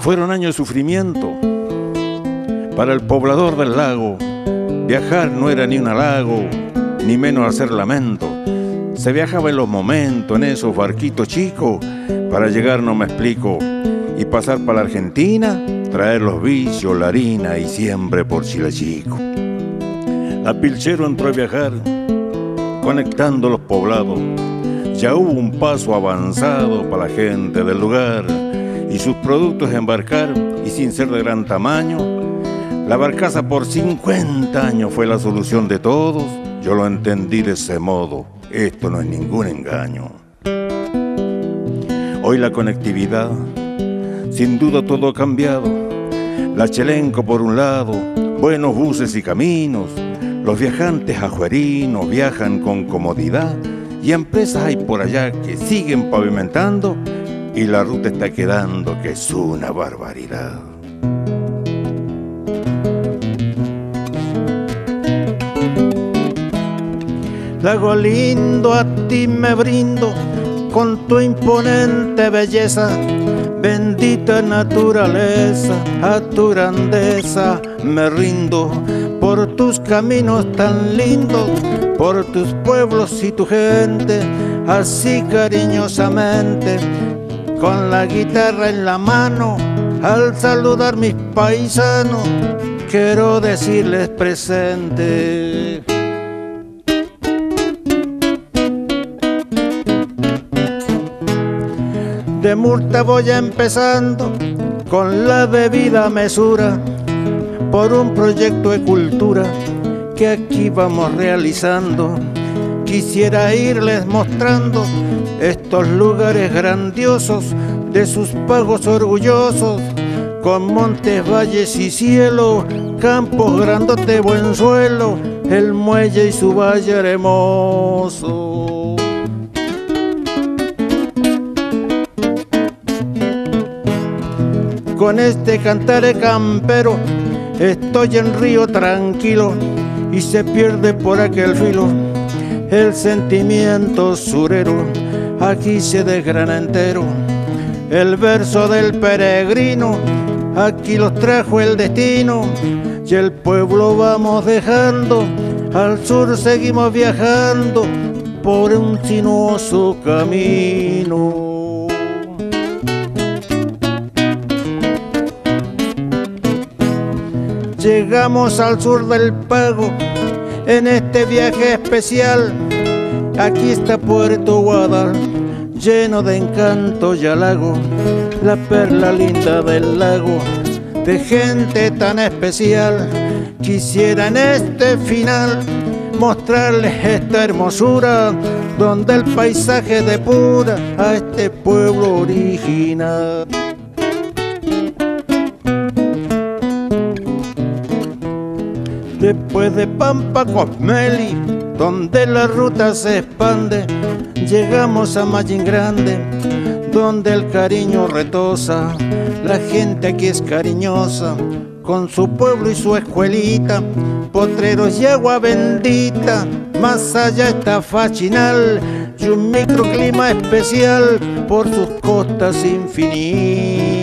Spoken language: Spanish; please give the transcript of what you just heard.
Fueron años de sufrimiento para el poblador del lago. Viajar no era ni un halago, ni menos hacer lamento. Se viajaba en los momentos, en esos barquitos chicos, para llegar no me explico, y pasar para la Argentina, traer los vicios, la harina y siempre por Chile chico. La Pilchero entró a viajar, conectando los poblados. Ya hubo un paso avanzado para la gente del lugar y sus productos embarcar y sin ser de gran tamaño. La barcaza por 50 años fue la solución de todos. Yo lo entendí de ese modo. Esto no es ningún engaño. Hoy la conectividad, sin duda todo ha cambiado. La Chelenco por un lado, buenos buses y caminos. Los viajantes ajuerinos viajan con comodidad y empresas hay por allá que siguen pavimentando y la ruta está quedando que es una barbaridad. Lago lindo, a ti me brindo con tu imponente belleza. Bendita naturaleza, a tu grandeza me rindo por tus caminos tan lindos, por tus pueblos y tu gente, así cariñosamente con la guitarra en la mano, al saludar mis paisanos, quiero decirles presente. De Murta voy empezando con la debida mesura por un proyecto de cultura que aquí vamos realizando. Quisiera irles mostrando estos lugares grandiosos de sus pagos orgullosos, con montes, valles y cielo, campos grandote, buen suelo, el muelle y su valle hermoso. Con este cantar campero estoy en río tranquilo y se pierde por aquel filo el sentimiento surero aquí se desgrana entero. El verso del peregrino, aquí los trajo el destino, y el pueblo vamos dejando, al sur seguimos viajando por un sinuoso camino. Llegamos al sur del pago en este viaje especial Aquí está Puerto Guadal, lleno de encanto y halago, la perla linda del lago, de gente tan especial. Quisiera en este final mostrarles esta hermosura, donde el paisaje depura a este pueblo original. Después de Pampa Cosmeli, donde la ruta se expande, llegamos a Mallín Grande, donde el cariño retosa, la gente aquí es cariñosa, con su pueblo y su escuelita, potreros y agua bendita, más allá está Fachinal y un microclima especial por sus costas infinitas.